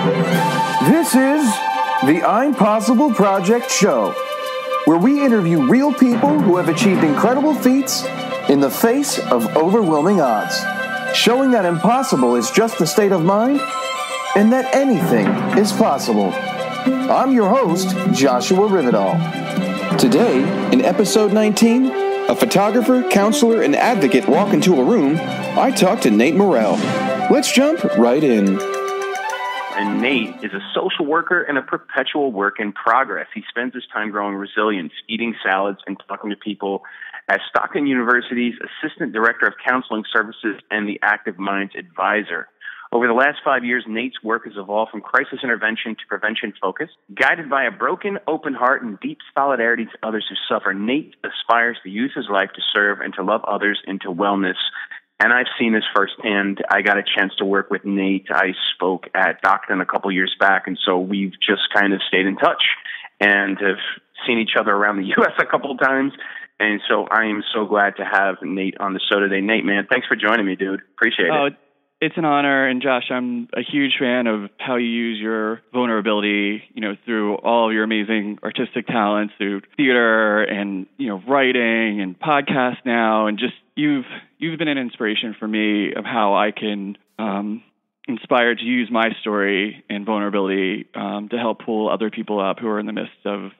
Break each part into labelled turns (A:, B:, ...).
A: This is the I'm Possible Project Show, where we interview real people who have achieved incredible feats in the face of overwhelming odds, showing that impossible is just a state of mind and that anything is possible. I'm your host, Joshua Rivedal. Today, in episode 19, a photographer, counselor, and advocate walk into a room, I talk to Nate Morell. Let's jump right in.
B: And Nate is a social worker and a perpetual work in progress. He spends his time growing resilience, eating salads, and talking to people at Stockton University's Assistant Director of Counseling Services and the Active Minds Advisor. Over the last five years, Nate's work has evolved from crisis intervention to prevention focus. Guided by a broken, open heart and deep solidarity to others who suffer, Nate aspires to use his life to serve and to love others into wellness and I've seen this firsthand. I got a chance to work with Nate. I spoke at Stockton a couple years back, and so we've just kind of stayed in touch and have seen each other around the U.S. a couple of times. And so I am so glad to have Nate on the show today. Nate, man, thanks for joining me, dude. Appreciate
C: oh,
B: it.
C: It's an honor, and Josh, I'm a huge fan of how you use your vulnerability, you know, through all of your amazing artistic talents, through theater and you know, writing and podcast now, and just you've you've been an inspiration for me of how I can um, inspire to use my story and vulnerability um, to help pull other people up who are in the midst of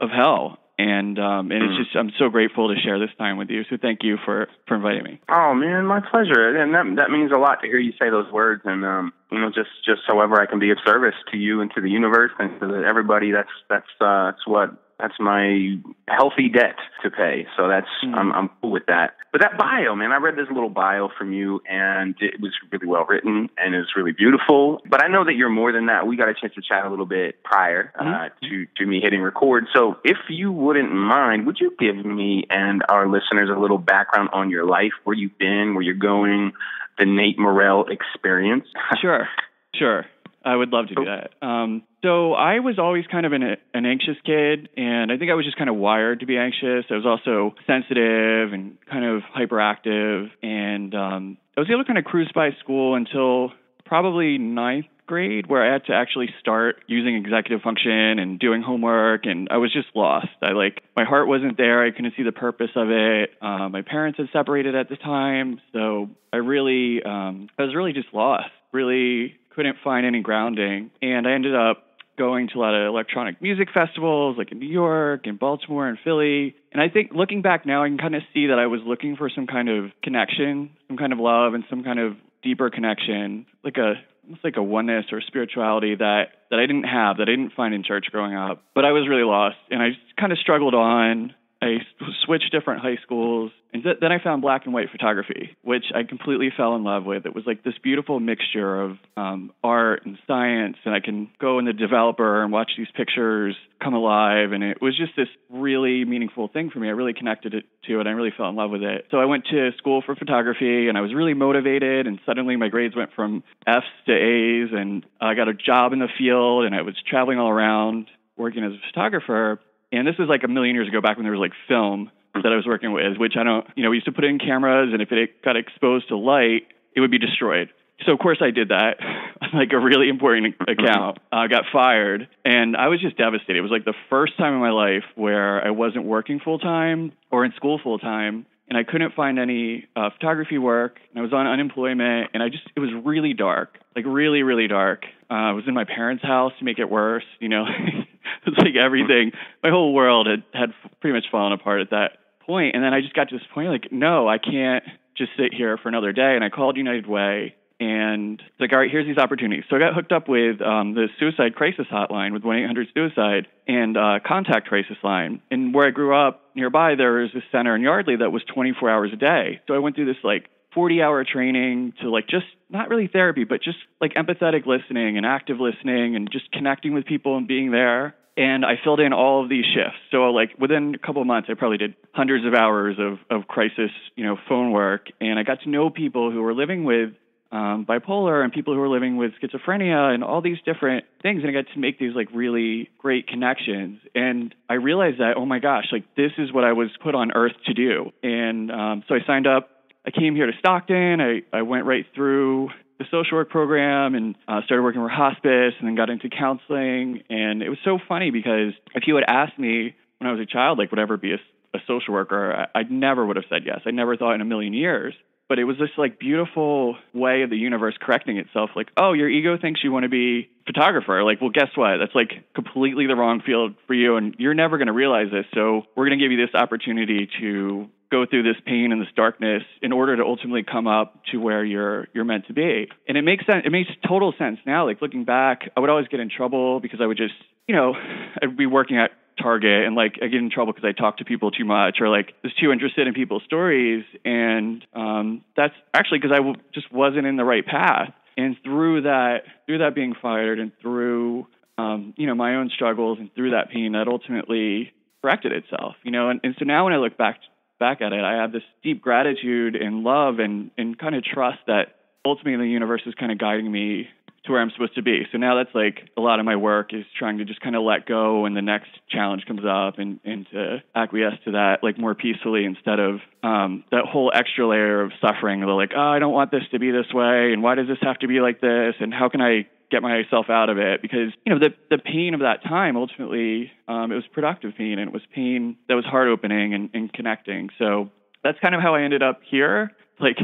C: of hell and um, and it's mm. just I'm so grateful to share this time with you. So thank you for for inviting me.
B: Oh man, my pleasure. And that that means a lot to hear you say those words. And um, you know, just just however I can be of service to you and to the universe and to everybody. That's that's uh, that's what that's my healthy debt to pay. So that's mm. I'm I'm cool with that. But that bio, man, I read this little bio from you, and it was really well written and it was really beautiful. But I know that you're more than that. We got a chance to chat a little bit prior uh, mm-hmm. to to me hitting record. So if you wouldn't mind, would you give me and our listeners a little background on your life, where you've been, where you're going, the Nate Morell experience?
C: sure, sure. I would love to do that. Um, so I was always kind of an, an anxious kid, and I think I was just kind of wired to be anxious. I was also sensitive and kind of hyperactive, and um, I was able to kind of cruise by school until probably ninth grade, where I had to actually start using executive function and doing homework, and I was just lost. I like my heart wasn't there. I couldn't see the purpose of it. Uh, my parents had separated at the time, so I really, um, I was really just lost. Really couldn't find any grounding, and I ended up going to a lot of electronic music festivals like in New York and Baltimore and Philly. And I think looking back now, I can kind of see that I was looking for some kind of connection, some kind of love, and some kind of deeper connection, like a almost like a oneness or spirituality that that I didn't have, that I didn't find in church growing up. But I was really lost, and I kind of struggled on. I switched different high schools, and th- then I found black and white photography, which I completely fell in love with. It was like this beautiful mixture of um, art and science, and I can go in the developer and watch these pictures come alive, and it was just this really meaningful thing for me. I really connected it to it. And I really fell in love with it. So I went to school for photography, and I was really motivated. And suddenly my grades went from Fs to As, and I got a job in the field, and I was traveling all around working as a photographer and this was like a million years ago, back when there was like film that I was working with, which I don't, you know, we used to put in cameras, and if it got exposed to light, it would be destroyed. So of course I did that, like a really important account. I uh, got fired, and I was just devastated. It was like the first time in my life where I wasn't working full time or in school full time, and I couldn't find any uh, photography work. And I was on unemployment, and I just it was really dark, like really really dark. Uh, I was in my parents' house to make it worse, you know. it's like everything, my whole world had had pretty much fallen apart at that point. And then I just got to this point, like, no, I can't just sit here for another day. And I called United Way, and it's like, all right, here's these opportunities. So I got hooked up with um, the suicide crisis hotline with 1 800 suicide and uh, contact crisis line. And where I grew up nearby, there was this center in Yardley that was 24 hours a day. So I went through this like 40 hour training to like just not really therapy, but just like empathetic listening and active listening and just connecting with people and being there and I filled in all of these shifts. So like within a couple of months, I probably did hundreds of hours of of crisis, you know, phone work, and I got to know people who were living with um, bipolar and people who were living with schizophrenia and all these different things, and I got to make these like really great connections. And I realized that oh my gosh, like this is what I was put on earth to do. And um, so I signed up. I came here to Stockton. I I went right through the social work program and uh, started working for hospice and then got into counseling. And it was so funny because if you had asked me when I was a child, like, would I ever be a, a social worker, I, I never would have said yes. I never thought in a million years. But it was this like beautiful way of the universe correcting itself. Like oh your ego thinks you want to be photographer. Like well guess what? That's like completely the wrong field for you and you're never going to realize this. So we're going to give you this opportunity to go through this pain and this darkness in order to ultimately come up to where you're you're meant to be. And it makes sense it makes total sense now like looking back i would always get in trouble because i would just you know i'd be working at target and like I get in trouble because I talk to people too much or like was too interested in people's stories. And um, that's actually because I w- just wasn't in the right path. And through that through that being fired and through um, you know my own struggles and through that pain that ultimately corrected itself you know? And, and so now when I look back back at it I have this deep gratitude and love and and kind of trust that ultimately the universe is kind of guiding me to where I'm supposed to be. So now that's like a lot of my work is trying to just kind of let go when the next challenge comes up and, and to acquiesce to that like more peacefully instead of um, that whole extra layer of suffering. The like, oh, I don't want this to be this way, and why does this have to be like this, and how can I get myself out of it because you know the the pain of that time ultimately um, it was productive pain and it was pain that was heart opening and, and connecting. So that's kind of how I ended up here. Like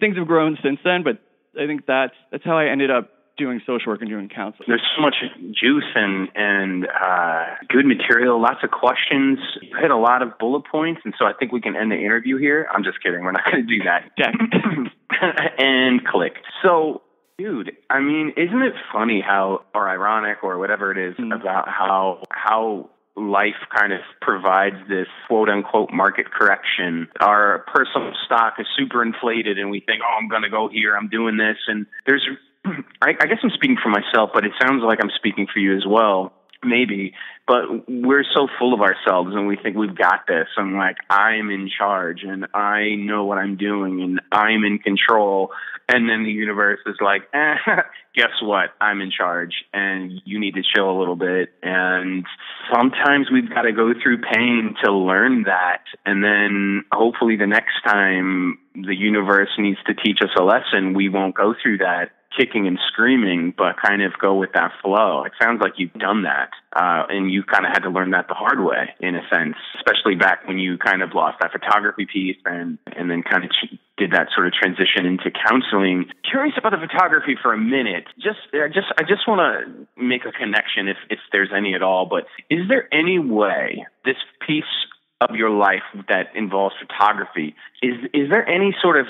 C: things have grown since then, but I think that's that's how I ended up doing social work and doing counseling.
B: There's so much juice and and uh, good material, lots of questions. You hit a lot of bullet points, and so I think we can end the interview here. I'm just kidding. We're not going to do that.
C: Jack.
B: and click. So. Dude, I mean, isn't it funny how, or ironic, or whatever it is, mm. about how how life kind of provides this quote unquote market correction. Our personal stock is super inflated and we think, oh, I'm going to go here, I'm doing this. And there's I, I guess I'm speaking for myself, but it sounds like I'm speaking for you as well. Maybe, but we're so full of ourselves and we think we've got this. I'm like, I'm in charge and I know what I'm doing and I'm in control. And then the universe is like, eh, guess what? I'm in charge and you need to chill a little bit. And sometimes we've got to go through pain to learn that. And then hopefully the next time the universe needs to teach us a lesson, we won't go through that kicking and screaming, but kind of go with that flow. It sounds like you've done that, uh, and you kind of had to learn that the hard way, in a sense, especially back when you kind of lost that photography piece and and then kind of did that sort of transition into counseling. Curious about the photography for a minute. Just, I just, I just want to make a connection, if if there's any at all. But is there any way this piece of your life that involves photography is is there any sort of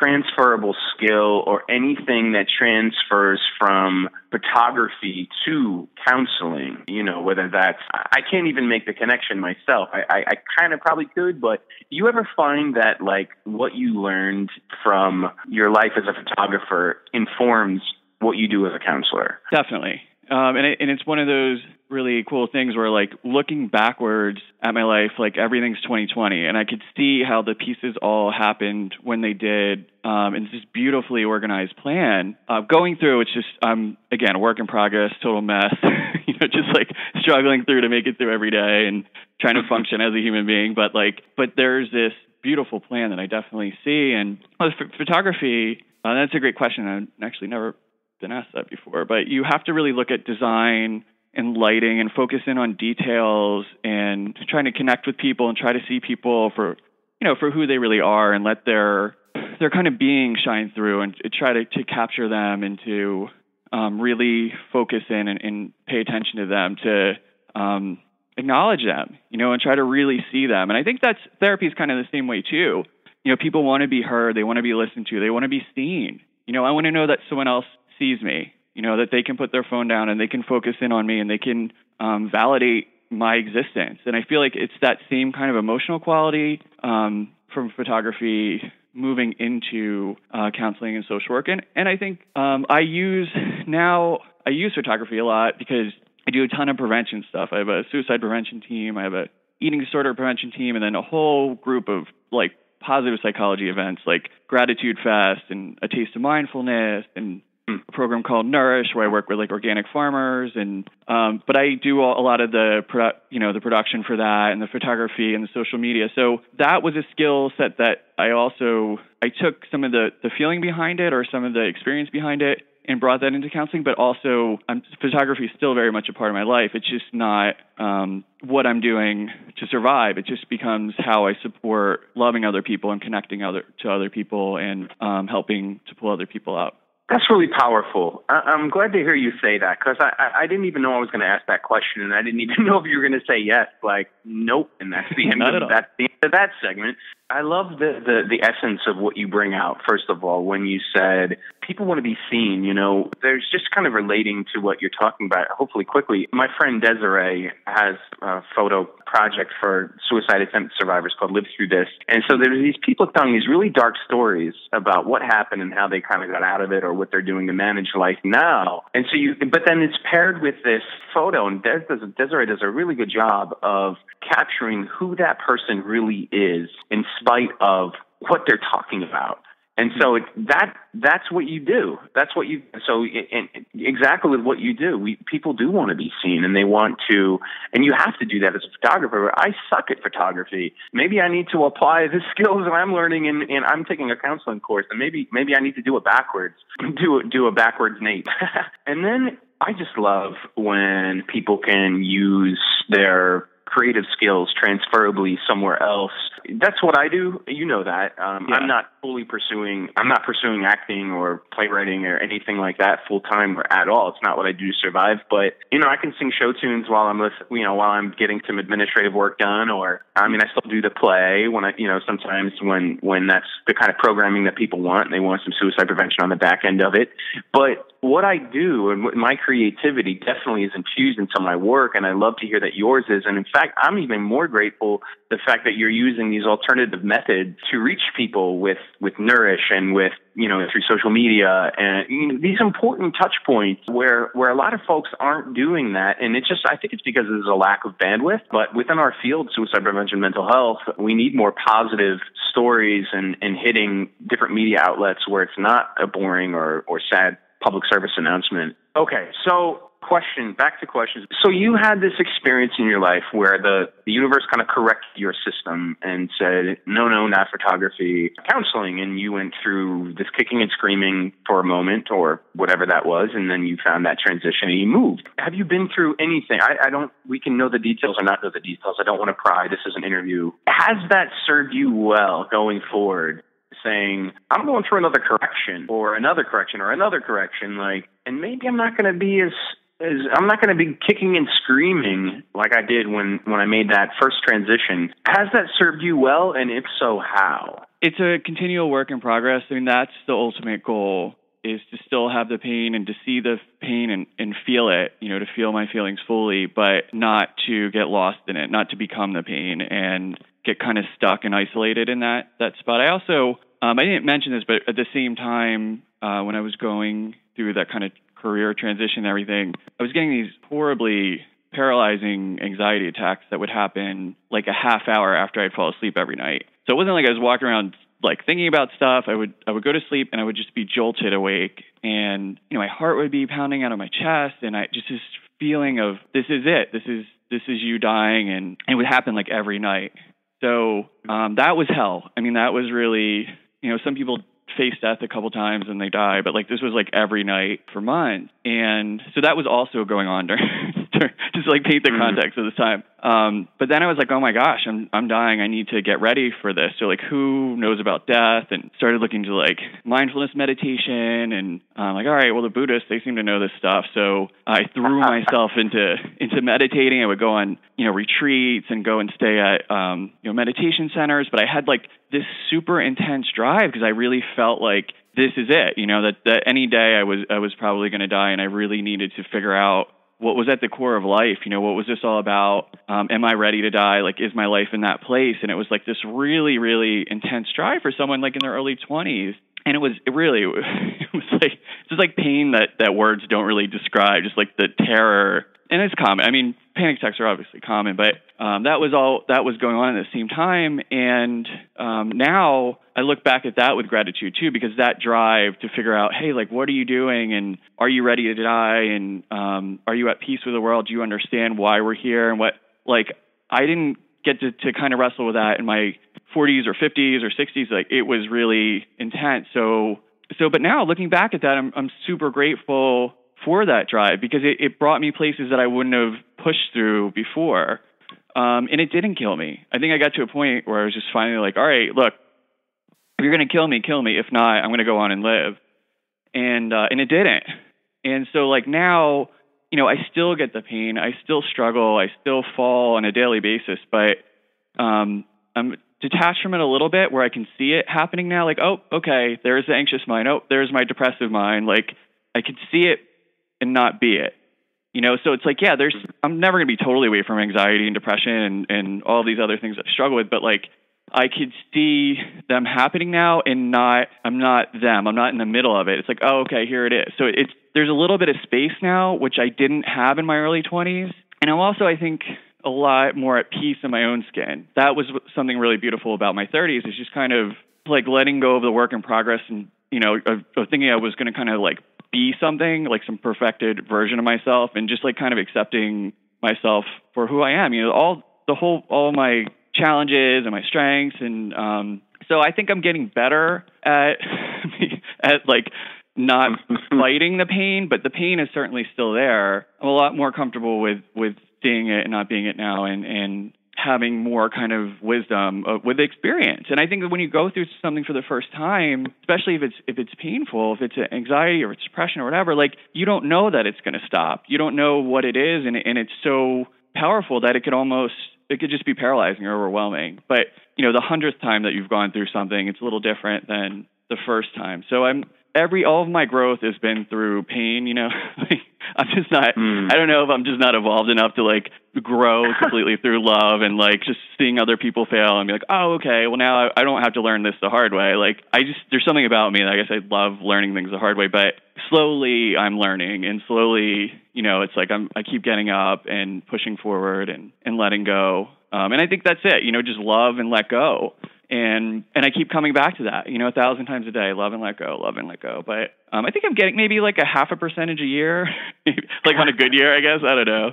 B: transferable skill or anything that transfers from photography to counseling, you know, whether that's, I can't even make the connection myself. I, I, I kind of probably could, but do you ever find that like what you learned from your life as a photographer informs what you do as a counselor?
C: Definitely. Um, and, it, and it's one of those really cool things where, like, looking backwards at my life, like everything's 2020, and I could see how the pieces all happened when they did, um, in this beautifully organized plan. Uh, going through, it's just, um, again, a work in progress, total mess. you know, just like struggling through to make it through every day and trying to function as a human being. But like, but there's this beautiful plan that I definitely see, and well, photography. Uh, that's a great question. I actually never been asked that before, but you have to really look at design and lighting and focus in on details and trying to connect with people and try to see people for you know for who they really are and let their their kind of being shine through and try to, to capture them and to um, really focus in and, and, pay attention to them to um, acknowledge them you know and try to really see them. And i think that's therapy is kind of the same way too. You know people want to be heard they want to be listened to they want to be seen. You know i want to know that someone else sees me, you know, that they can put their phone down and they can focus in on me and they can um, validate my existence. And I feel like it's that same kind of emotional quality um, from photography moving into uh, counseling and social work. And, and I think um, I use now, I use photography a lot because I do a ton of prevention stuff. I have a suicide prevention team, I have a eating disorder prevention team, and then a whole group of like positive psychology events like Gratitude Fest and A Taste of Mindfulness and a program called Nourish where I work with like organic farmers and um, but I do a lot of the produ- you know the production for that and the photography and the social media. So that was a skill set that I also I took some of the the feeling behind it or some of the experience behind it and brought that into counseling. But also, um, photography is still very much a part of my life. It's just not um, what I'm doing to survive. It just becomes how I support loving other people and connecting other to other people and um, helping to pull other people out.
B: That's really powerful. I- am glad to hear you say that because I-, I-, I didn't even know I was going to ask that question, and I didn't even know if you were going to say yes. Like, nope, and that's the end of that's the end of that segment. I love the, the the essence of what you bring out. First of all, when you said people want to be seen, you know, there's just kind of relating to what you're talking about. Hopefully, quickly. My friend Dese'Rae has a photo project for suicide attempt survivors called "Live Through This," and so there's these people telling these really dark stories about what happened and how they kind of got out of it or what they're doing to manage life now. And so you, but then it's paired with this photo, and Des Dese'Rae does a really good job of capturing who that person really is in spite of what they're talking about. And so it, that that's what you do. That's what you so and exactly what you do. We people do want to be seen and they want to and you have to do that as a photographer. I suck at photography. Maybe I need to apply the skills that I'm learning and, and I'm taking a counseling course and maybe maybe I need to do it backwards. Do do a backwards Nate. and then I just love when people can use their creative skills transferably somewhere else. That's what I do. You know that. Um, yeah. I'm not fully pursuing. I'm not pursuing acting or playwriting or anything like that full time or at all. It's not what I do to survive. But you know, I can sing show tunes while I'm with, you know while I'm getting some administrative work done. Or I mean, I still do the play when I you know sometimes when when that's the kind of programming that people want. and They want some suicide prevention on the back end of it. But what I do and my creativity definitely is infused into my work, and I love to hear that yours is. And in fact, I'm even more grateful the fact that you're using these alternative methods to reach people with with Nourish and with you know through social media and you know, these important touch points where where a lot of folks aren't doing that, and it's just I think it's because there's a lack of bandwidth. But within our field, suicide prevention, mental health, we need more positive stories and and hitting different media outlets where it's not a boring or or sad public service announcement. Okay, so question, back to questions. So you had this experience in your life where the, the universe kind of corrected your system and said, no, no, not photography, counseling. And you went through this kicking and screaming for a moment or whatever that was. And then you found that transition and you moved. Have you been through anything? I, I don't, we can know the details or not know the details. I don't want to pry. This is an interview. Has that served you well going forward? saying, I'm going through another correction or another correction or another correction, like, and maybe I'm not going to be as is I'm not going to be kicking and screaming like I did when when I made that first transition. Has that served you well, and if so, how?
C: It's a continual work in progress. I mean, that's the ultimate goal is to still have the pain and to see the pain and, and feel it, you know, to feel my feelings fully, but not to get lost in it, not to become the pain and get kind of stuck and isolated in that that spot. I also um, I didn't mention this, but at the same time, uh, when I was going through that kind of career transition everything, I was getting these horribly paralyzing anxiety attacks that would happen like a half hour after I'd fall asleep every night. So it wasn't like I was walking around like thinking about stuff. I would I would go to sleep and I would just be jolted awake and you know my heart would be pounding out of my chest and I just this feeling of this is it. This is this is you dying and it would happen like every night. So um that was hell. I mean that was really you know some people face death a couple times and they die, but like this was like every night for months. And so that was also going on during, just like paint the mm-hmm. context of this time. Um, but then I was like, oh my gosh, I'm I'm dying. I need to get ready for this. So like, who knows about death? And started looking to like mindfulness meditation, and I'm like, all right, well the Buddhists they seem to know this stuff. So I threw myself into into meditating. I would go on you know retreats and go and stay at um, you know meditation centers. But I had like this super intense drive because I really felt like this is it. You know that that any day I was I was probably going to die, and I really needed to figure out what was at the core of life. You know what was this all about? Um, am i ready to die? Like is my life in that place? And it was like this really really intense drive for someone like in their early 20s and it was it really it was like just like pain that that words don't really describe. Just like the terror, and it's common. I mean, panic attacks are obviously common, but um, that was all that was going on at the same time. And um, now I look back at that with gratitude too, because that drive to figure out, hey, like, what are you doing, and are you ready to die, and um, are you at peace with the world? Do you understand why we're here, and what like I didn't get to, to kind of wrestle with that in my 40s or 50s or 60s. Like it was really intense. So so, but now looking back at that, I'm I'm super grateful for that drive because it, it brought me places that I wouldn't have pushed through before. Um, and it didn't kill me. I think I got to a point where I was just finally like, all right, look, if you're going to kill me, kill me. If not, I'm going to go on and live. And, uh, and it didn't. And so like now, you know, I still get the pain. I still struggle. I still fall on a daily basis, but, um, I'm detached from it a little bit where I can see it happening now. Like, oh, okay, there's the anxious mind. Oh, there's my depressive mind. Like, I can see it and not be it. You know, so it's like, yeah, there's, I'm never going to be totally away from anxiety and depression and, and all these other things that I struggle with, but like, I could see them happening now and not, I'm not them. I'm not in the middle of it. It's like, oh, okay, here it is. So it's, there's a little bit of space now, which I didn't have in my early 20s. And I'm also, I think, a lot more at peace in my own skin. That was something really beautiful about my 30s is just kind of like letting go of the work in progress and, you know, of, of thinking I was going to kind of like be something, like some perfected version of myself and just like kind of accepting myself for who I am. You know, all the whole all my challenges and my strengths and um so I think I'm getting better at at like not fighting the pain, but the pain is certainly still there. I'm a lot more comfortable with with seeing it and not being it now, and and having more kind of wisdom uh, with experience. And I think that when you go through something for the first time, especially if it's if it's painful, if it's anxiety or it's depression or whatever, like you don't know that it's going to stop. You don't know what it is, and and it's so powerful that it could almost it could just be paralyzing or overwhelming. But you know, the hundredth time that you've gone through something, it's a little different than the first time. So I'm every all of my growth has been through pain. You know, I'm just not. Mm. I don't know if I'm just not evolved enough to like grow completely through love and like just seeing other people fail and be like, oh, okay, well now I, I don't have to learn this the hard way. Like I just there's something about me. That I guess I love learning things the hard way, but slowly I'm learning and slowly, you know, it's like I'm I keep getting up and pushing forward and and letting go. Um, and I think that's it. You know, just love and let go and and I keep coming back to that, you know, a thousand times a day. Love and let go, love and let go. But um, I think I'm getting maybe like a half a percentage a year, like on a good year, I guess. I don't know.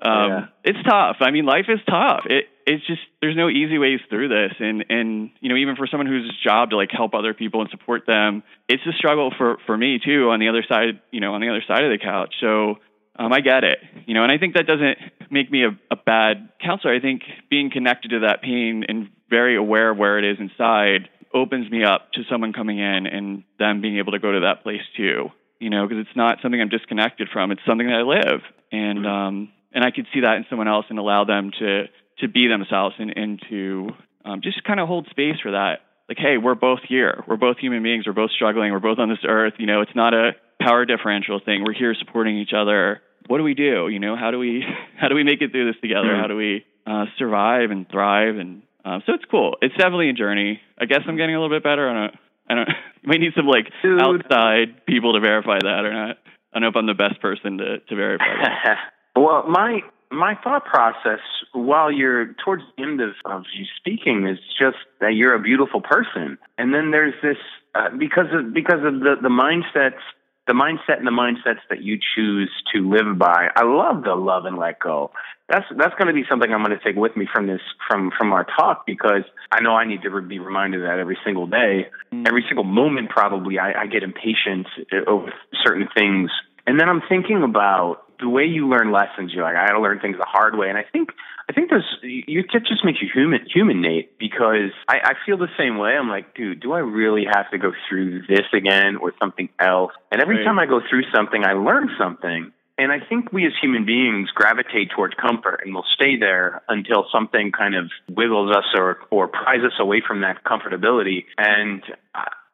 C: Um, yeah. It's tough. I mean, life is tough. It it's just there's no easy ways through this, and and you know even for someone whose job to like help other people and support them, it's a struggle for for me too. On the other side, you know, on the other side of the couch. So um, I get it, you know, and I think that doesn't make me a, a bad counselor. I think being connected to that pain and very aware of where it is inside opens me up to someone coming in and them being able to go to that place too. You know, because it's not something I'm disconnected from. It's something that I live, and um, and I could see that in someone else and allow them to to be themselves and and to um, just kind of hold space for that. Like, hey, we're both here. We're both human beings. We're both struggling. We're both on this earth. You know, it's not a power differential thing. We're here supporting each other. What do we do? You know, how do we how do we make it through this together? How do we uh, survive and thrive and um, so it's cool. It's definitely a journey. I guess I'm getting a little bit better. I don't. I don't. You might need some like Dude. outside people to verify that or not. I don't know if I'm the best person to to verify that.
B: well, my my thought process while you're towards the end of, of you speaking is just that you're a beautiful person, and then there's this uh, because of because of the the mindsets the mindset and the mindsets that you choose to live by. I love the love and let go. That's that's going to be something I'm going to take with me from this from from our talk because I know I need to be reminded of that every single day, every single moment. Probably I, I get impatient over certain things, and then I'm thinking about the way you learn lessons. You're like I got to learn things the hard way, and I think I think there's you it just makes you human, human, Nate. Because I, I feel the same way. I'm like, dude, do I really have to go through this again or something else? And every right. time I go through something, I learn something. And I think we as human beings gravitate towards comfort, and we'll stay there until something kind of wiggles us or or pries us away from that comfortability. And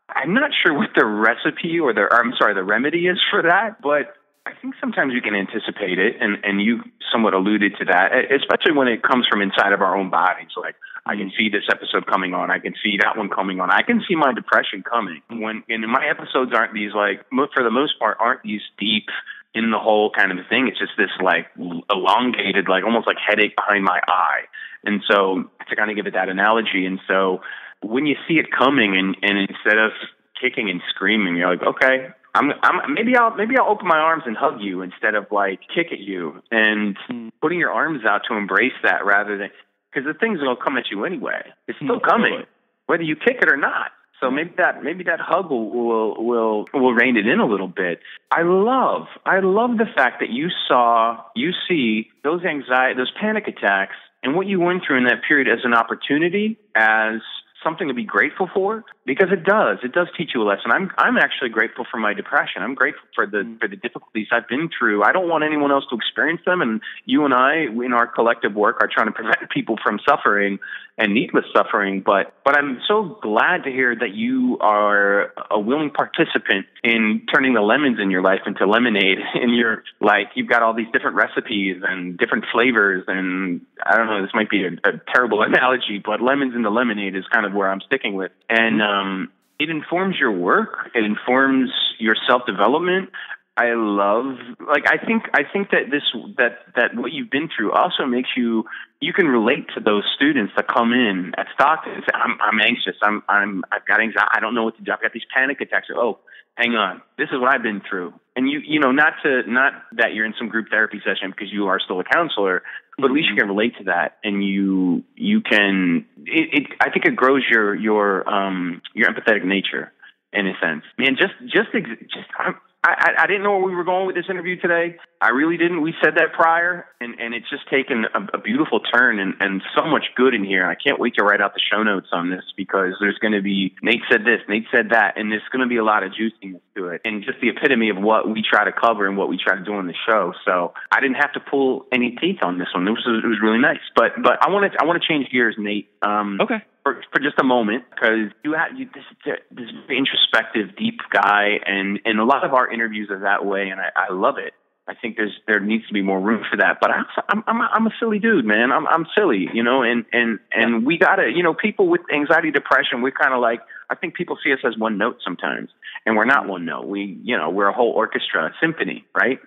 B: I'm not sure what the recipe or the I'm sorry, the remedy is for that, but I think sometimes we can anticipate it, and, and you somewhat alluded to that, especially when it comes from inside of our own bodies. Like, I can mm. see this episode coming on. I can see that one coming on. I can see my depression coming. When and my episodes aren't these like for the most part aren't these deep in the hole kind of thing. It's just this like elongated, like almost like headache behind my eye. And so to kind of give it that analogy, and so when you see it coming, and and instead of kicking and screaming, you're like, okay, I'm, I'm maybe I'll maybe I'll open my arms and hug you instead of like kick at you and hmm. putting your arms out to embrace that rather than because the thing's gonna come at you anyway. It's still hmm. coming, whether you kick it or not. So maybe that maybe that hug will will will will rein it in a little bit. I love I love the fact that you saw you see those anxiety those panic attacks and what you went through in that period as an opportunity as something to be grateful for because it does. It does teach you a lesson. I'm I'm actually grateful for my depression. I'm grateful for the mm. for the difficulties I've been through. I don't want anyone else to experience them. And you and I, in our collective work, are trying to prevent people from suffering and needless suffering. But but I'm so glad to hear that you are a willing participant in turning the lemons in your life into lemonade. And you're like you've got all these different recipes and different flavors. And I don't know, this might be a, a terrible analogy, but lemons in the lemonade is kind of where I'm sticking with. And um, it informs your work. It informs your self development. I love like I think I think that this that that what you've been through also makes you you can relate to those students that come in at Stockton and say I'm I'm anxious. I'm I'm I've got anxiety I don't know what to do. I've got these panic attacks. Oh hang on. This is what I've been through. And you you know not to not that you're in some group therapy session because you are still a counselor but at least you can relate to that and you you can it, it I think it grows your your um your empathetic nature in a sense. Man just just ex- just I'm, I, I didn't know where we were going with this interview today. I really didn't. We said that prior, and, and it's just taken a, a beautiful turn and, and so much good in here. I can't wait to write out the show notes on this because there's going to be Nate said this, Nate said that, and there's going to be a lot of juiciness to it, and just the epitome of what we try to cover and what we try to do on the show. So I didn't have to pull any teeth on this one. It was it was really nice. But but I want to I want to change gears, Nate.
C: Um, okay
B: for, for just a moment because you have you, this this introspective, deep guy, and and a lot of our interviews are that way, and I, I love it. I think there's there needs to be more room for that. But I'm I'm I'm a, I'm a silly dude, man. I'm I'm silly, you know, and and and we gotta, you know, people with anxiety, depression, we're kind of like I think people see us as one note sometimes, and we're not one note. We, you know, we're a whole orchestra, a symphony, right?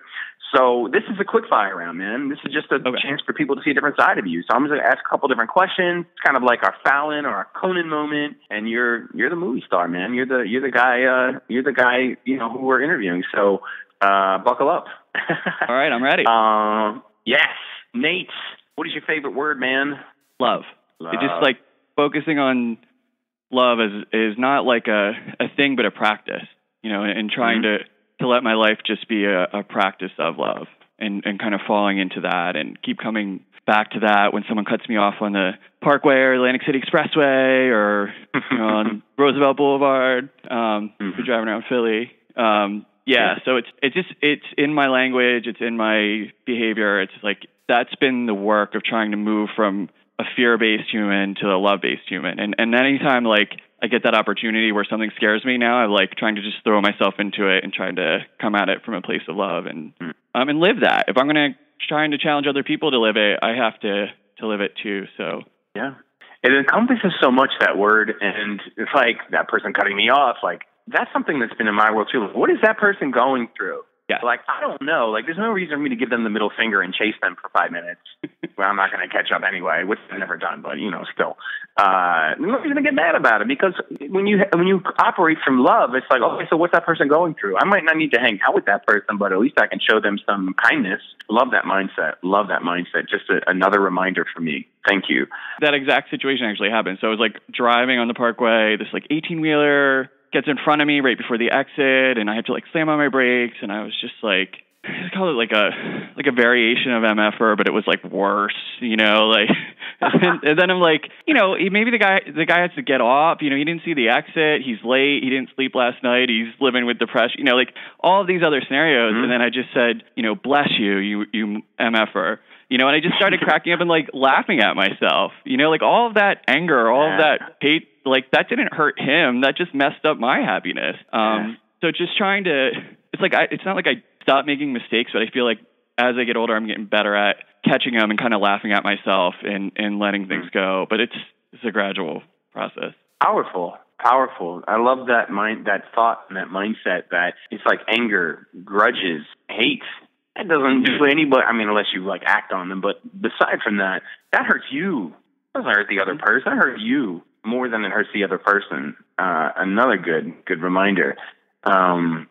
B: So this is a quick fire round, man. This is just a okay. chance for people to see a different side of you. So I'm just gonna ask a couple different questions. It's kind of like our Fallon or our Conan moment, and you're you're the movie star, man. You're the you're the guy uh, you're the guy you know who we're interviewing. So uh, buckle up.
C: All right, I'm ready.
B: Um, yes, Nate. What is your favorite word, man?
C: Love. love. It's just like focusing on love is is not like a a thing, but a practice. You know, and trying mm-hmm. to to let my life just be a, a practice of love and, and kind of falling into that and keep coming back to that when someone cuts me off on the Parkway or Atlantic City Expressway or you know, on Roosevelt Boulevard um, mm-hmm. driving around Philly. Um, yeah, yeah, so it's it's just it's in my language, it's in my behavior. It's like that's been the work of trying to move from a fear-based human to a love-based human. And and anytime like I get that opportunity where something scares me now, I like trying to just throw myself into it and trying to come at it from a place of love and mm. um and live that. If I'm gonna trying to challenge other people to live it, I have to to live it too. So
B: yeah, it encompasses so much that word, and it's like that person cutting me off. Like that's something that's been in my world too. What is that person going through?
C: Yeah.
B: Like, I don't know. Like, there's no reason for me to give them the middle finger and chase them for five minutes. well, I'm not going to catch up anyway, which I've never done, but, you know, still. Uh, no reason to get mad about it because when you, when you operate from love, it's like, okay, so what's that person going through? I might not need to hang out with that person, but at least I can show them some kindness. Love that mindset. Love that mindset. Just a, another reminder for me. Thank you.
C: That exact situation actually happened. So I was like driving on the parkway, this like 18 wheeler gets in front of me right before the exit, and I had to like slam on my brakes, and I was just like, I call it like a like a variation of MFR, but it was like worse, you know, like and, and then I'm like, you know, maybe the guy the guy has to get off, you know, he didn't see the exit, he's late, he didn't sleep last night, he's living with depression, you know, like all of these other scenarios, mm-hmm. and then I just said, you know, bless you, you you MFR. You know, and I just started cracking up and like laughing at myself. You know, like all of that anger, all of that hate like that didn't hurt him. That just messed up my happiness. Um, so just trying to, it's like I, it's not like I stopped making mistakes, but I feel like as I get older, I'm getting better at catching them and kind of laughing at myself and and letting things go. But it's it's a gradual process.
B: Powerful, powerful. I love that mind, that thought, and that mindset. That it's like anger, grudges, hate. That doesn't do anybody. I mean, unless you like act on them. But beside from that, that hurts you. It doesn't hurt the other person. That hurts you more than it hurts the other person. Uh, another good, good reminder. Um,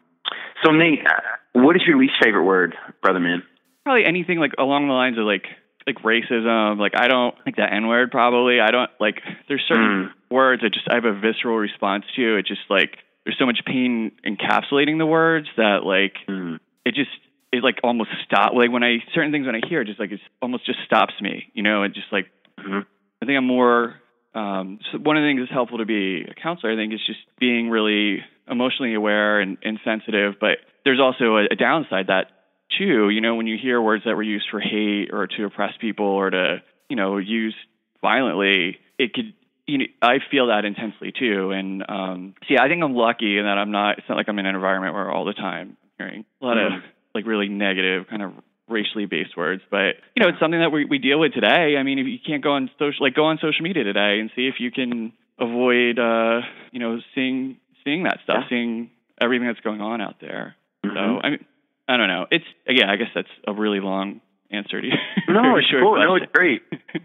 B: so Nate, uh, what is your least favorite word, brother man?
C: Probably anything like along the lines of like like racism. Like I don't like that N word. Probably I don't like. There's certain mm. words I just I have a visceral response to. It just like there's so much pain encapsulating the words that like mm. it just it like almost stop like when I certain things when I hear it just like it almost just stops me. You know, it just like mm-hmm. I think I'm more. Um, so one of the things that's helpful to be a counselor, I think, is just being really emotionally aware and, and sensitive. But there's also a, a downside that too, you know, when you hear words that were used for hate or to oppress people or to, you know, use violently, it could you know, I feel that intensely too. And um see, I think I'm lucky in that I'm not it's not like I'm in an environment where all the time I'm hearing a lot mm-hmm. of like really negative kind of racially based words. But you know, it's something that we we deal with today. I mean, if you can't go on social like go on social media today and see if you can avoid uh, you know, seeing seeing that stuff, yeah. seeing everything that's going on out there. Mm-hmm. So I mean I don't know. It's again, I guess that's a really long answer to you.
B: No, it's cool. No, it's great.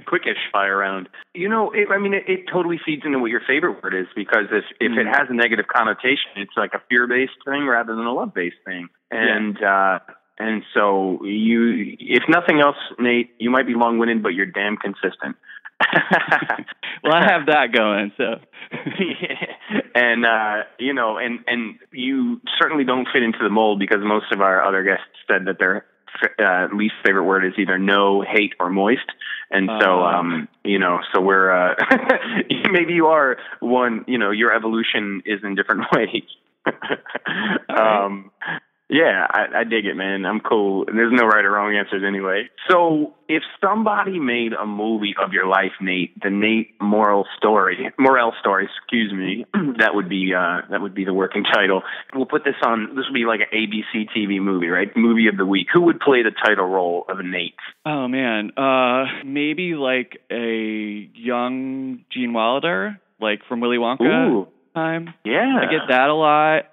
B: Quickish fire round. You know, it, I mean, it, it, totally feeds into what your favorite word is because if if mm. it has a negative connotation, it's like a fear based thing rather than a love based thing. And yeah. uh and so you, if nothing else, Nate, you might be long winded, but you're damn consistent.
C: well, I have that going, so.
B: and uh, you know, and and you certainly don't fit into the mold because most of our other guests said that their uh, least favorite word is either no, hate, or moist. And so, uh, um, you know, so we're uh, maybe you are one. You know, your evolution is in different ways. um, yeah, I, I dig it, man. I'm cool. There's no right or wrong answers anyway. So, if somebody made a movie of your life, Nate, the Nate Moral story, Morell story, excuse me, that would be uh, that would be the working title. We'll put this on. This would be like an ABC TV movie, right? Movie of the week. Who would play the title role of Nate?
C: Oh man, uh, maybe like a young Gene Wilder, like from Willy Wonka.
B: Ooh
C: time.
B: Yeah.
C: I get that a lot.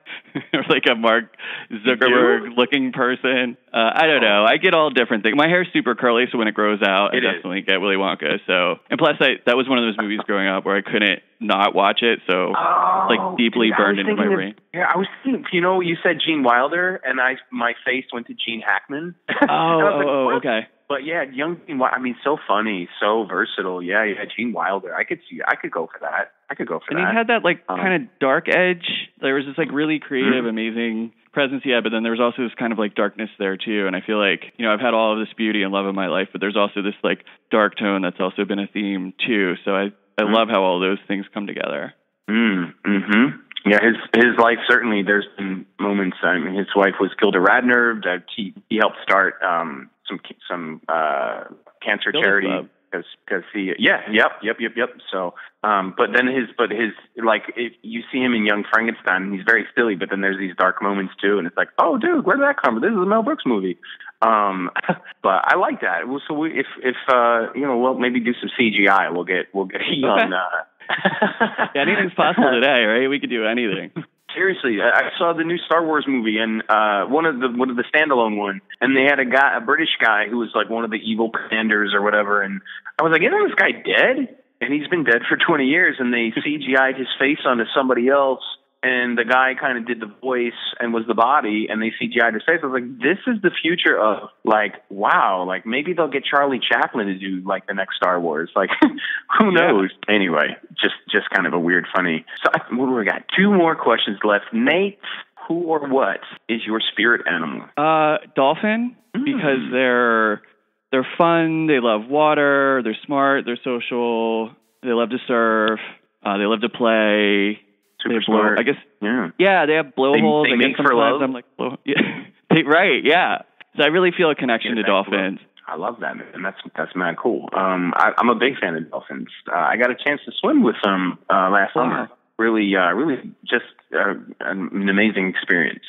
C: or like a Mark Zuckerberg looking person. Uh, I don't know. I get all different things. My hair's super curly, so when it grows out, it I is. definitely get Willy Wonka. So, and plus, I that was one of those movies growing up where I couldn't not watch it. So,
B: oh,
C: like deeply burned into my brain.
B: Yeah, I was thinking. You know, you said Gene Wilder, and I my face went to Gene Hackman.
C: Oh, oh, like, oh, okay.
B: But yeah, young Gene. Wilder I mean, so funny, so versatile. Yeah, yeah, Gene Wilder. I could see. I could go for that. I could go for
C: and
B: that.
C: And he had that like um, kind of dark edge. There was this like really creative, mm-hmm. amazing presence he had, but then there was also this kind of like darkness there too. And I feel like you know I've had all of this beauty and love in my life, but there's also this like dark tone that's also been a theme too. So I I mm-hmm. love how all those things come together.
B: Mm, hmm Yeah, his his life certainly. There's been moments. I mean, his wife was Gilda Radner. That he he helped start um, some some uh, cancer Gilda charity because because he yeah yep yep yep yep. So um, but then his but his like if you see him in Young Frankenstein, and he's very silly. But then there's these dark moments too, and it's like oh dude, where did that come from? This is a Mel Brooks movie. Um, but I like that. So we, if if uh, you know, we'll maybe do some CGI. We'll get we'll get okay. on. Uh,
C: yeah, anything's possible today, right? We could do anything
B: seriously, I saw the new Star Wars movie and uh one of the one of the standalone one, and they had a guy, a British guy, who was like one of the evil commanders or whatever, and I was like, isn't this guy dead? And he's been dead for 20 years, and they CGI'd his face onto somebody else, and the guy kind of did the voice and was the body, and they CGI'd his face. I was like, this is the future of like, wow, like maybe they'll get Charlie Chaplin to do like the next Star Wars. Like, who knows? Yeah. Anyway, just just kind of a weird, funny. So we got two more questions left. Nate, who or what is your spirit animal?
C: Uh, dolphin, mm. because they're they're fun. They love water. They're smart. They're social. They love to surf. Uh, they love to play
B: super smart.
C: I guess.
B: Yeah.
C: Yeah, they have blowholes.
B: They, they
C: guess for
B: love.
C: I'm like, blow, yeah. they, right. Yeah. So I really feel a connection to dolphins.
B: I love that, and that's that's mad cool. Um, I, I'm a big fan of dolphins. Uh, I got a chance to swim with them uh, last uh-huh. summer. Really, uh, really, just uh, an amazing experience.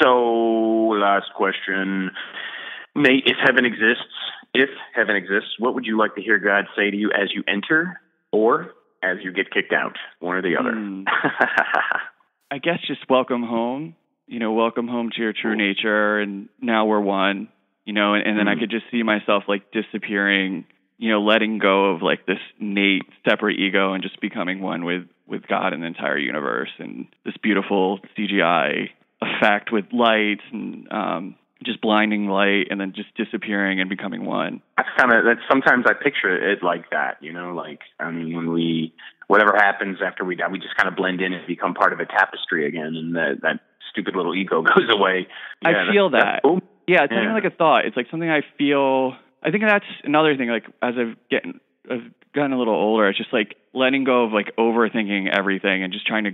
B: So, last question, Nate. If heaven exists, if heaven exists, what would you like to hear God say to you as you enter or as you get kicked out, one or the other.
C: Mm. I guess just welcome home. You know, welcome home to your true nature, and now we're one. You know, and, and then
B: Mm.
C: I could just see myself like disappearing. You know, letting go of like this innate separate ego and just becoming one with with God and the entire universe, and this beautiful CGI effect with lights and um, just blinding light, and then just disappearing and becoming one.
B: That's kind of that. Sometimes I picture it like that. You know, like I mean, when we whatever happens after we die, we just kind of blend in and become part of a tapestry again, and that that stupid little ego goes away.
C: I feel that.
B: that's.
C: Yeah, it's
B: Yeah.
C: like a thought. It's like something I feel. I think that's another thing. Like as I've getting, I've gotten a little older, it's just like letting go of like overthinking everything and just trying to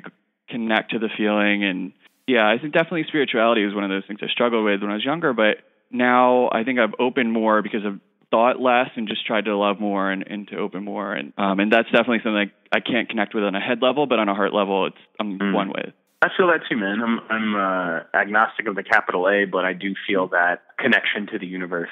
C: connect to the feeling. And yeah, I think definitely spirituality was one of those things I struggled with when I was younger. But now I think I've opened more because I've thought less and just tried to love more and, and to open more. And um, and that's definitely something I can't connect with on a head level, but on a heart level, it's I'm
B: Mm.
C: one with.
B: I feel that too, man. I'm I'm uh, agnostic of the capital A, but I do feel that connection to the universe.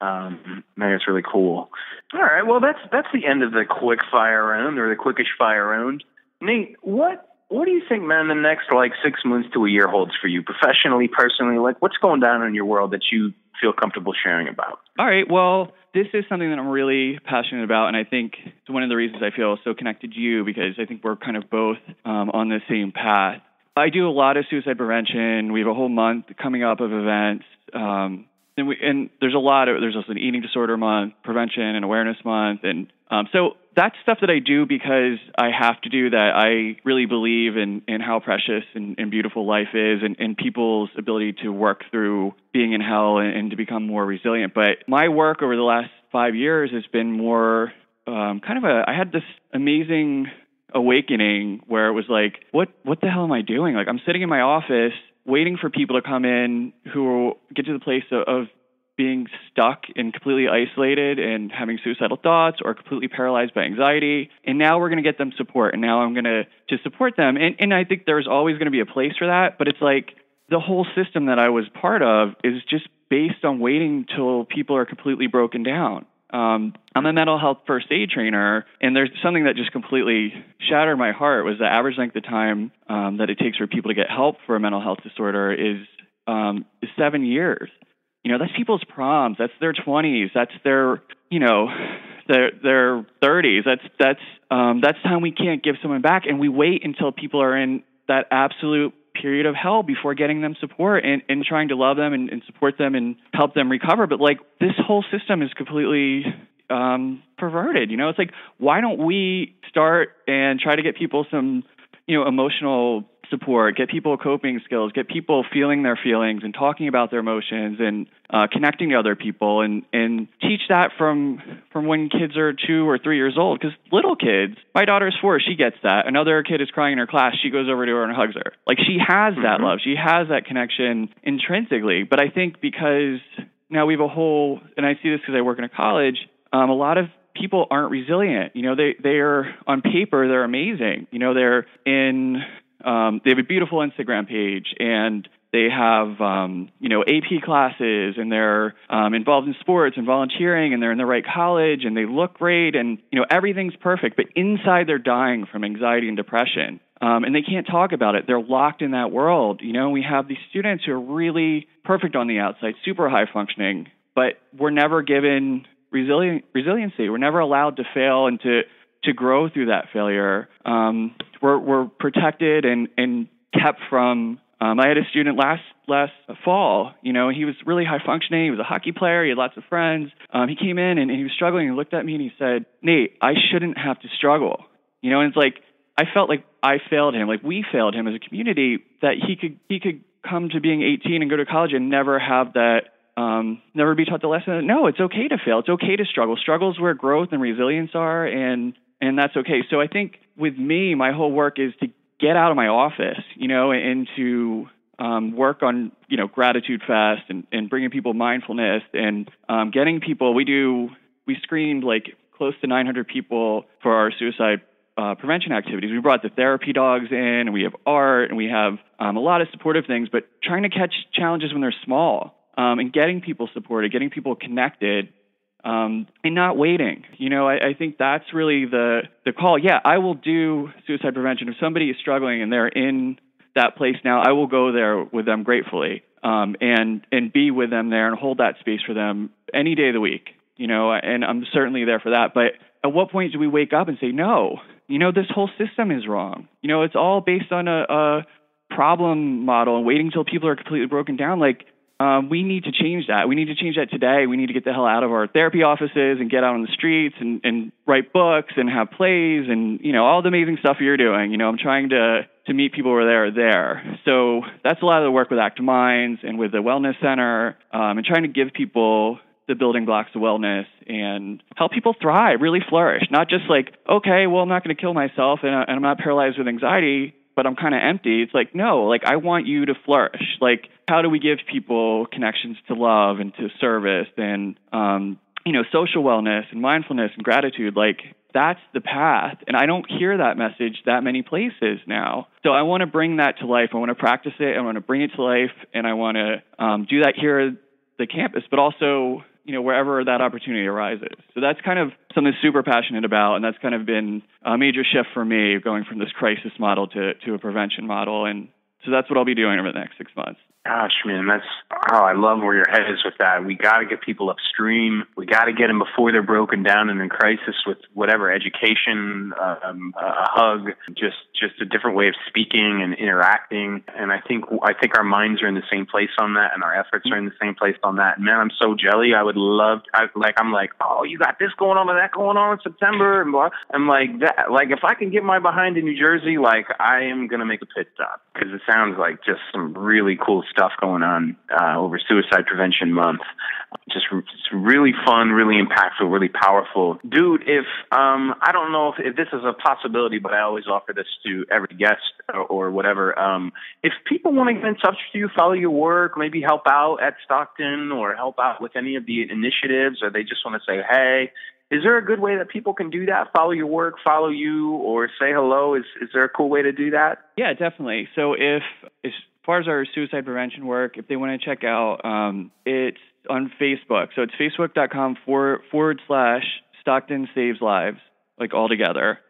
B: Um, I think it's really cool. All right, well that's that's the end of the quick fire round or the quickish fire round. Nate, what what do you think, man? The next like six months to a year holds for you, professionally, personally. Like, what's going down in your world that you feel comfortable sharing about?
C: All right. Well, this is something that I'm really passionate about, and I think it's one of the reasons I feel so connected to you because I think we're kind of both um, on the same path. I do a lot of suicide prevention. We have a whole month coming up of events. Um, and, we, and there's a lot of there's also an eating disorder month, prevention and awareness month, and um, so that's stuff that I do because I have to do that. I really believe in in how precious and, and beautiful life is, and, and people's ability to work through being in hell and, and to become more resilient. But my work over the last five years has been more um, kind of a. I had this amazing awakening where it was like, what what the hell am I doing? Like I'm sitting in my office waiting for people to come in who get to the place of, of being stuck and completely isolated and having suicidal thoughts or completely paralyzed by anxiety. And now we're going to get them support. And now I'm going to to support them. And and I think there's always going to be a place for that. But it's like the whole system that I was part of is just based on waiting till people are completely broken down. Um, I'm a mental health first aid trainer, and there's something that just completely shattered my heart was the average length of time um, that it takes for people to get help for a mental health disorder is um, is seven years. You know, that's people's proms. That's their 20s. That's their, you know, their their 30s. That's that's um, that's time we can't give someone back, and we wait until people are in that absolute period of hell before getting them support and, and trying to love them and, and support them and help them recover. But like this whole system is completely um, perverted. You know, it's like why don't we start and try to get people some, you know, emotional support, get people coping skills, get people feeling their feelings and talking about their emotions and uh, connecting to other people and, and teach that from from when kids are two or three years old. Because little kids, my daughter's four, she gets that. Another kid is crying in her class, she goes over to her and hugs her. Like she has that
B: Mhm.
C: love, she has that connection intrinsically. But I think because now we have a whole, and I see this because I work in a college, um, a lot of people aren't resilient. You know, they they are on paper they're amazing. You know, they're in um, they have a beautiful Instagram page and they have um, you know AP classes and they're um, involved in sports and volunteering and they're in the right college and they look great and you know everything's perfect. But inside they're dying from anxiety and depression. Um, and they can't talk about it. They're locked in that world. You know, we have these students who are really perfect on the outside, super high functioning, but we're never given resilient resiliency. We're never allowed to fail and to to grow through that failure. Um, we're we're protected and and kept from. Um, I had a student last last fall. You know, he was really high functioning. He was a hockey player. He had lots of friends. Um, he came in and, and he was struggling. and looked at me and he said, "Nate, I shouldn't have to struggle." You know, and it's like I felt like I failed him, like we failed him as a community. That he could he could come to being 18 and go to college and never have that um, never be taught the lesson that no, it's okay to fail. It's okay to struggle. Struggles where growth and resilience are, and and that's okay. So I think with me, my whole work is to get out of my office, you know, and to um, work on you know gratitude fest and, and bringing people mindfulness and um, getting people. We do we screened like close to 900 people for our suicide uh, prevention activities. We brought the therapy dogs in, and we have art, and we have um, a lot of supportive things. But trying to catch challenges when they're small um, and getting people supported, getting people connected, um, and not waiting. You know, I, I think that's really the the call. Yeah, I will do suicide prevention if somebody is struggling and they're in that place now. I will go there with them gratefully, um, and and be with them there and hold that space for them any day of the week. You know, and I'm certainly there for that. But at what point do we wake up and say no? You know, this whole system is wrong. You know, it's all based on a, a problem model and waiting until people are completely broken down. Like um, we need to change that. We need to change that today. We need to get the hell out of our therapy offices and get out on the streets and, and write books and have plays and you know all the amazing stuff you're doing. You know, I'm trying to to meet people where they're there. So that's a lot of the work with Active Minds and with the Wellness Center um, and trying to give people the building blocks of wellness and help people thrive, really flourish. Not just like, okay, well, I'm not going to kill myself and, and I'm not paralyzed with anxiety but I'm kind of empty. It's like, no, like I want you to flourish. Like, how do we give people connections to love and to service and, um, you know, social wellness and mindfulness and gratitude? Like, that's the path. And I don't hear that message that many places now. So I want to bring that to life. I want to practice it. I want to bring it to life. And I want to um, do that here at the campus, but also you know, wherever that opportunity arises. So that's kind of something super passionate about, and that's kind of been a major shift for me going from this crisis model to, to a prevention model. And so that's what I'll be doing over the next six months.
B: Gosh, man, that's oh, I love where your head is with that. We got to get people upstream. We got to get them before they're broken down and in crisis with whatever education, um, a hug, just just a different way of speaking and interacting. And I think I think our minds are in the same place on that, and our efforts are in the same place on that. Man, I'm so jelly. I would love, I, like, I'm like, oh, you got this going on and that going on in September, and blah. I'm like that. Like, if I can get my behind in New Jersey, like, I am gonna make a pit stop because it sounds like just some really cool stuff going on uh, over Suicide Prevention Month. Just it's really fun, really impactful, really powerful, dude. If um, I don't know if, if this is a possibility, but I always offer this to every guest or, or whatever. Um, if people want to get in touch with you, follow your work, maybe help out at Stockton or help out with any of the initiatives, or they just want to say, hey, is there a good way that people can do that? Follow your work, follow you, or say hello? Is is there a cool way to do that?
C: Yeah, definitely. So if as far as our suicide prevention work, if they want to check out, um, it's on Facebook. So it's facebook.com forward, forward slash Stockton Saves Lives, like all together.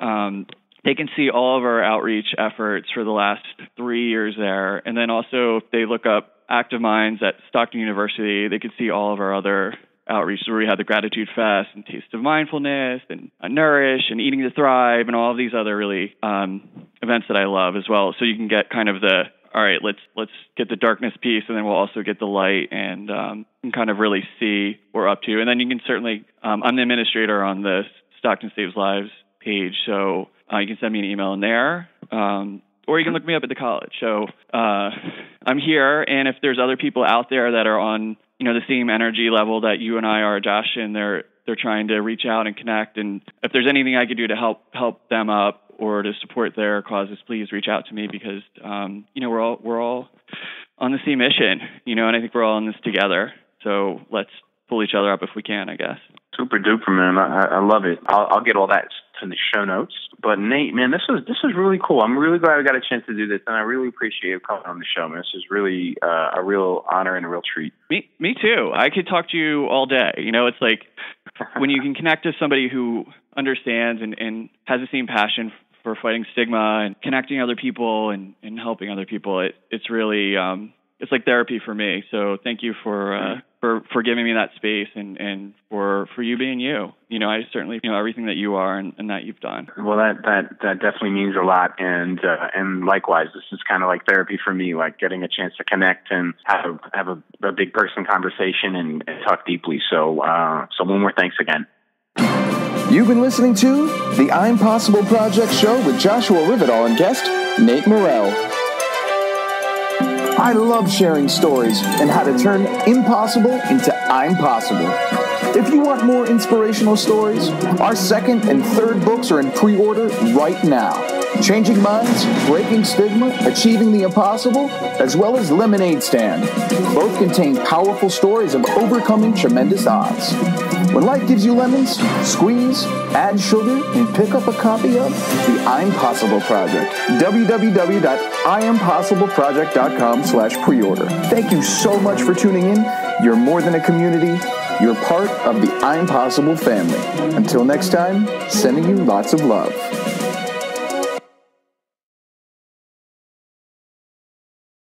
C: Um, they can see all of our outreach efforts for the last three years there. And then also, if they look up Active Minds at Stockton University, they can see all of our other outreach where we had the Gratitude Fest and Taste of Mindfulness and Nourish and Eating to Thrive and all of these other really um, events that I love as well. So you can get kind of the all right, let's let's get the darkness piece, and then we'll also get the light, and um, kind of really see what we're up to. And then you can certainly, um, I'm the administrator on the Stockton Saves Lives page, so uh, you can send me an email in there. Um, or you can look me up at the college. So uh, I'm here, and if there's other people out there that are on you know the same energy level that you and I are, Josh, and they're they're trying to reach out and connect. And if there's anything I could do to help help them up or to support their causes, please reach out to me because um, you know we're all we're all on the same mission, you know, and I think we're all in this together. So let's pull each other up if we can, I guess.
B: Super duper, man. I, I love it. I'll, I'll get all that in the show notes. But Nate, man, this was this was really cool. I'm really glad I got a chance to do this, and I really appreciate you coming on the show, man. This is really uh, a real honor and a real treat.
C: Me, me too. I could talk to you all day. You know, it's like when you can connect to somebody who understands and, and has the same passion for fighting stigma and connecting other people and, and helping other people. It, it's really um, it's like therapy for me. So thank you for uh, for for giving me that space and and for for you being you. You know, I certainly you know everything that you are and, and that you've done.
B: Well, that that that definitely means a lot, and uh, and likewise, this is kind of like therapy for me, like getting a chance to connect and have a, have a, a big person conversation and, and talk deeply. So uh, so one more thanks again.
A: You've been listening to the I'm Possible Project show with Joshua Rivedal and guest Nate Morell. I love sharing stories and how to turn impossible into I'm possible. If you want more inspirational stories, our second and third books are in pre order right now. Changing Minds, Breaking Stigma, Achieving the Impossible, as well as Lemonade Stand. Both contain powerful stories of overcoming tremendous odds. When life gives you lemons, squeeze, add sugar, and pick up a copy of The I'm Possible Project. www.iampossibleproject.com slash pre-order. Thank you so much for tuning in. You're more than a community. you're part of the I'm Possible family. Until next time, sending you lots of love.